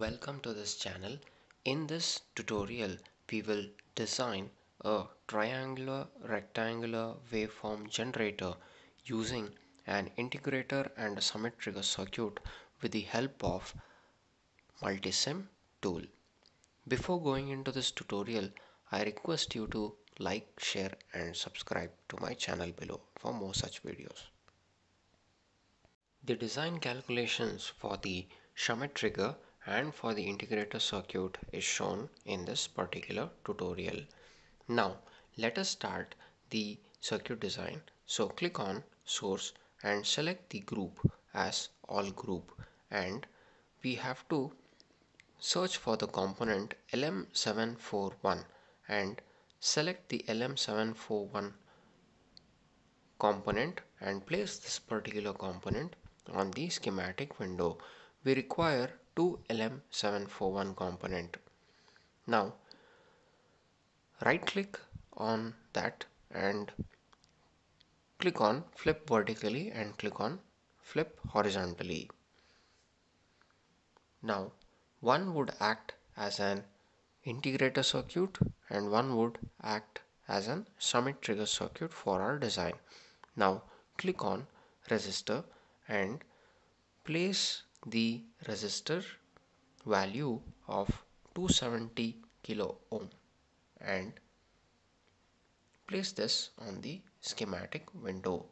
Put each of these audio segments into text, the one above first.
Welcome to this channel. In this tutorial, we will design a triangular rectangular waveform generator using an integrator and a trigger circuit with the help of Multisim tool. Before going into this tutorial, I request you to like, share and subscribe to my channel below for more such videos. The design calculations for the Schmitt trigger and for the integrator circuit is shown in this particular tutorial. Now let us start the circuit design. So click on source and select the group as all group and we have to search for the component LM741 and select the LM741 component and place this particular component on the schematic window. We require two LM741 component. Now right click on that and click on flip vertically and click on flip horizontally. Now one would act as an integrator circuit and one would act as an Schmitt trigger circuit for our design. Now click on resistor and place the resistor value of 270 kilo ohm and place this on the schematic window.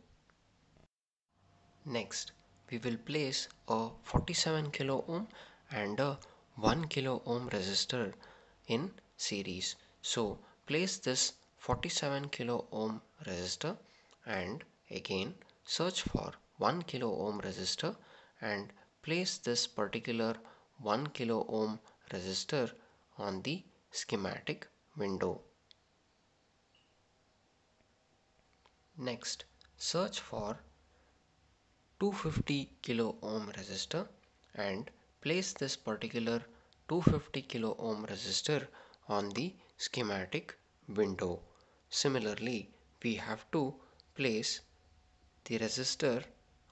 Next we will place a 47 kilo ohm and a 1 kilo ohm resistor in series. So place this 47 kilo ohm resistor and again search for 1 kilo ohm resistor and place this particular 1 kilo ohm resistor on the schematic window. Next, search for 250 kilo ohm resistor and place this particular 250 kilo ohm resistor on the schematic window. Similarly, we have to place the resistor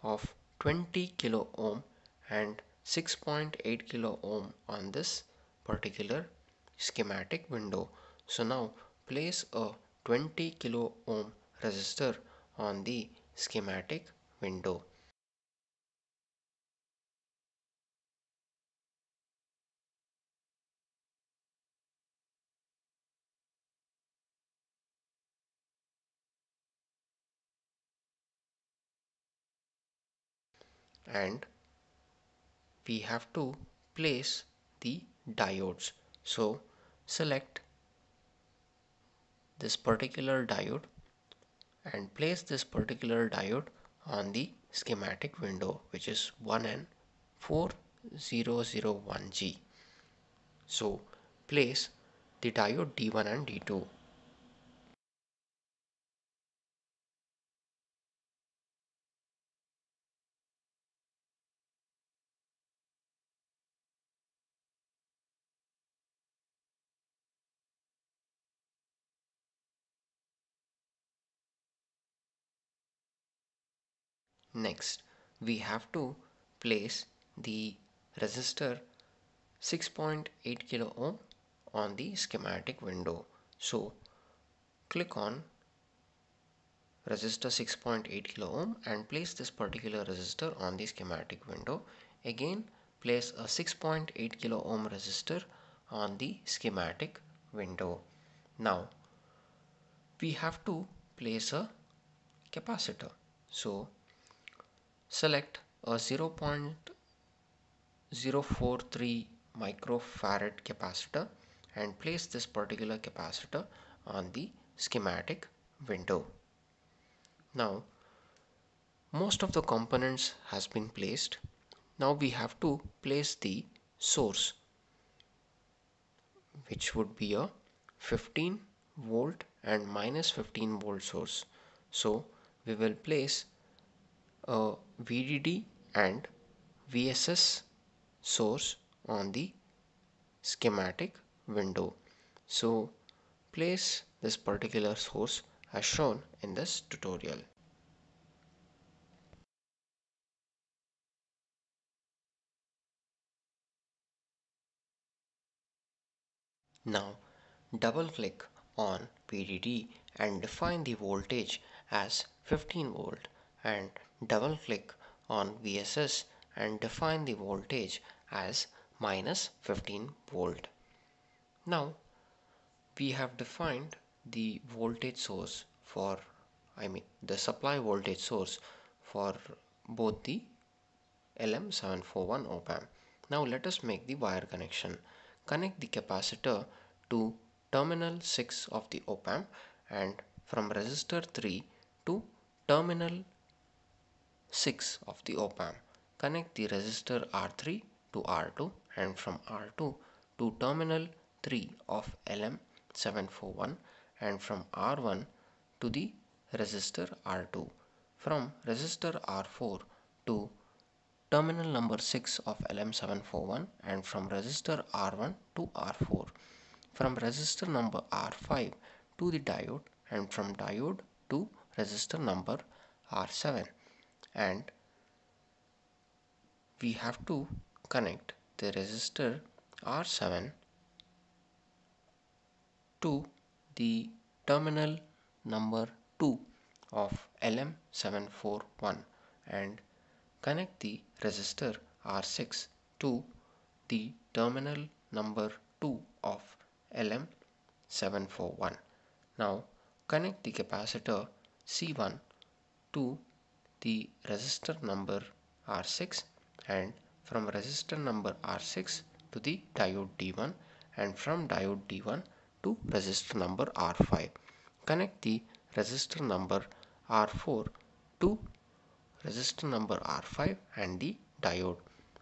of 20 kilo ohm and 6.8 kilo ohm on this particular schematic window. So now place a 20 kilo ohm resistor on the schematic window. and we have to place the diodes. So select this particular diode and place this particular diode on the schematic window which is 1N4001G so place the diode D1 and D2 Next, we have to place the resistor 6.8 kilo ohm on the schematic window. So click on resistor 6.8 kilo ohm and place this particular resistor on the schematic window. Again place a 6.8 kilo ohm resistor on the schematic window. Now we have to place a capacitor. So Select a 0.043 microfarad capacitor and place this particular capacitor on the schematic window. Now most of the components has been placed. Now we have to place the source which would be a 15 volt and minus 15 volt source. So we will place a VDD and VSS source on the schematic window. So place this particular source as shown in this tutorial. Now double click on VDD and define the voltage as 15 volt and double click on VSS and define the voltage as minus 15 volt. Now we have defined the voltage source for I mean the supply voltage source for both the LM741 op amp. Now let us make the wire connection. Connect the capacitor to terminal 6 of the op amp and from resistor 3 to terminal 6 of the op amp. Connect the resistor R3 to R2 and from R2 to terminal 3 of LM741 and from R1 to the resistor R2. From resistor R4 to terminal number 6 of LM741 and from resistor R1 to R4. From resistor number R5 to the diode and from diode to resistor number R7 and we have to connect the resistor R7 to the terminal number 2 of LM741 and connect the resistor R6 to the terminal number 2 of LM741. Now connect the capacitor C1 to the resistor number R6 and from resistor number R6 to the diode D1 and from diode D1 to resistor number R5. Connect the resistor number R4 to resistor number R5 and the diode.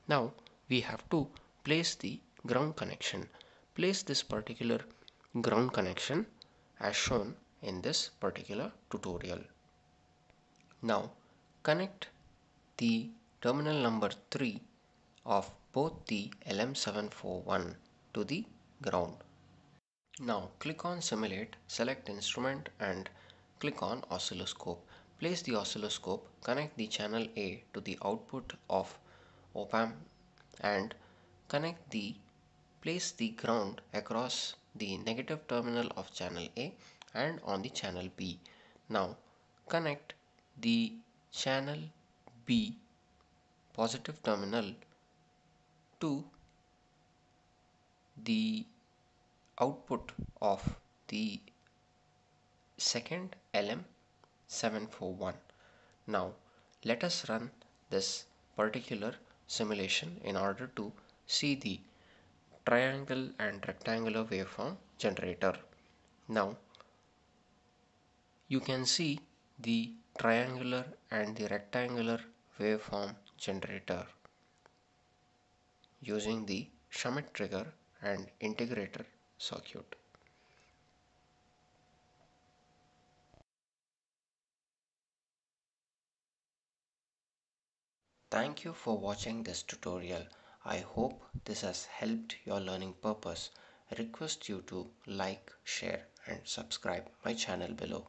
Now we have to place the ground connection. Place this particular ground connection as shown in this particular tutorial. Now connect the terminal number 3 of both the LM741 to the ground. Now click on simulate, select instrument and click on oscilloscope. Place the oscilloscope, connect the channel A to the output of op amp and connect the place the ground across the negative terminal of channel A and on the channel B. Now connect the channel B positive terminal to the output of the second LM741. Now let us run this particular simulation in order to see the triangle and rectangular waveform generator. Now you can see the triangular and the rectangular waveform generator using the Schmitt trigger and integrator circuit. Thank you for watching this tutorial. I hope this has helped your learning purpose. Request you to like, share and subscribe my channel below.